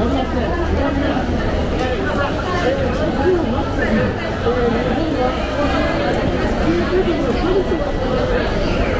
Thank you.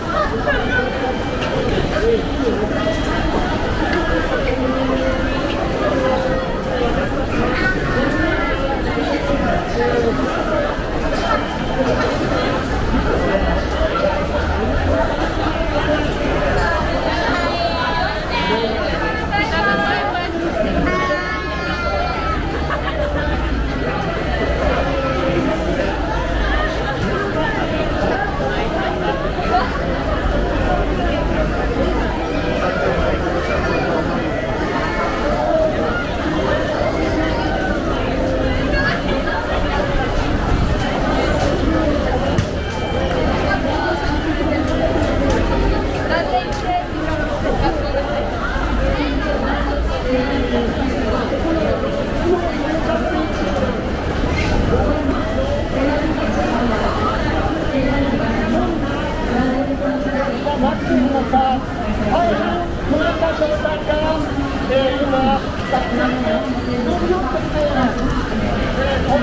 こん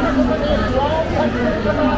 なことに不安を感じる方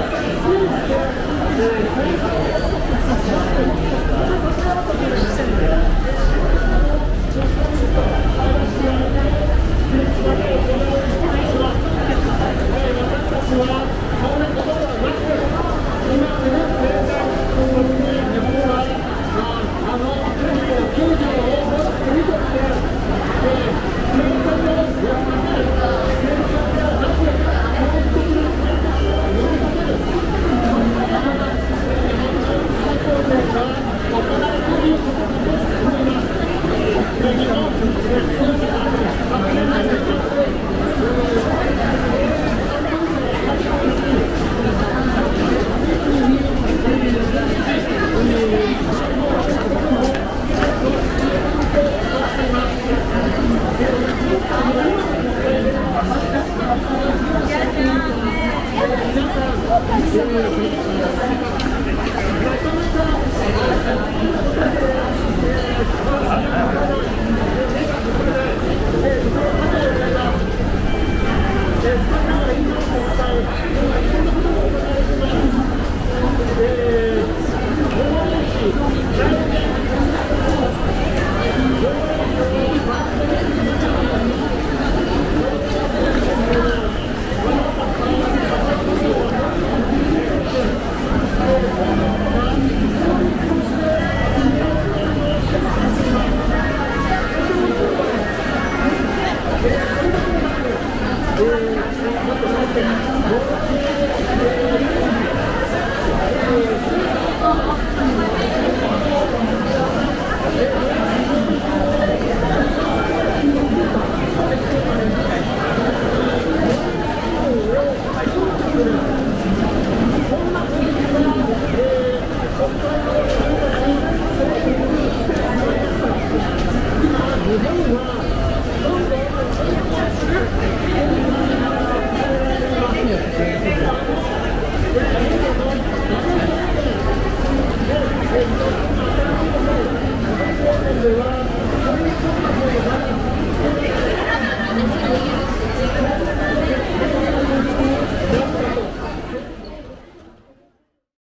ょっと待って。